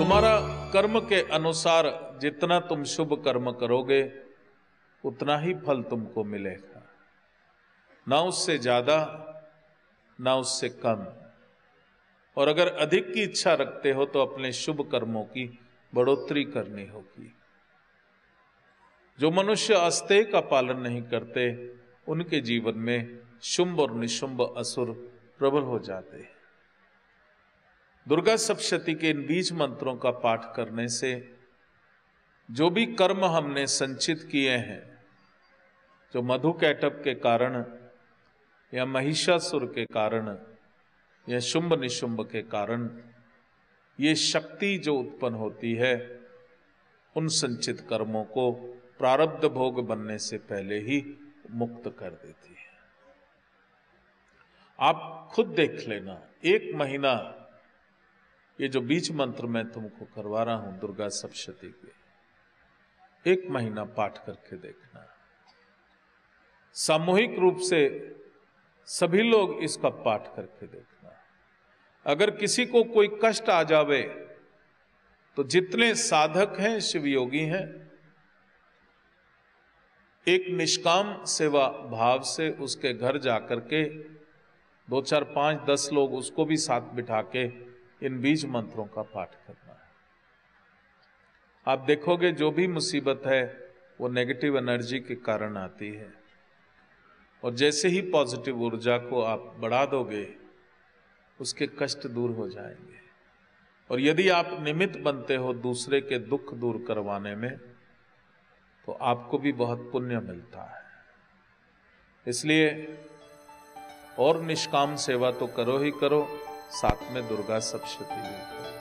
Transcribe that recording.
तुम्हारा कर्म के अनुसार जितना तुम शुभ कर्म करोगे, उतना ही फल तुमको मिलेगा। ना उससे ज़्यादा, ना उससे कम। और अगर अधिक की इच्छा रखते हो तो अपने शुभ कर्मों की बढ़ोतरी करनी होगी। जो मनुष्य अस्तेय का पालन नहीं करते, उनके जीवन में शुंभ और निशुंभ असुर प्रबल हो जाते हैं। दुर्गा सप्तशती के इन बीज मंत्रों का पाठ करने से जो भी कर्म हमने संचित किए हैं, जो मधु कैटअप के कारण या महिषासुर के कारण या शुंभ निशुंभ के कारण ये शक्ति जो उत्पन्न होती है, उन संचित कर्मों को प्रारब्ध भोग बनने से पहले ही मुक्त कर देती है। आप खुद देख लेना, एक महीना ये जो बीच मंत्र मैं तुमको करवा रहा हूँ, दुर्गा सप्तशती के, एक महीना पाठ करके देखना। सामूहिक रूप से सभी लोग इसका पाठ करके देखना। अगर किसी को कोई कष्ट आ जावे तो जितने साधक हैं, शिव योगी हैं, एक निष्काम सेवा भाव से उसके घर जाकर के दो चार पाँच दस लोग उसको भी साथ बिठा के इन बीज मंत्रों का पाठ करना। है आप देखोगे जो भी मुसीबत है, वो नेगेटिव एनर्जी के कारण आती है। और जैसे ही पॉजिटिव ऊर्जा को आप बढ़ा दोगे, उसके कष्ट दूर हो जाएँगे। और यदि आप निमित्त बनते हो दूसरे के दुख दूर करवाने में तो आपको भी बहुत पुण्य मिलता है। इसलिए और निष्काम सेवा तो करो ही करो साथ में दुर्गा सप्तशती भी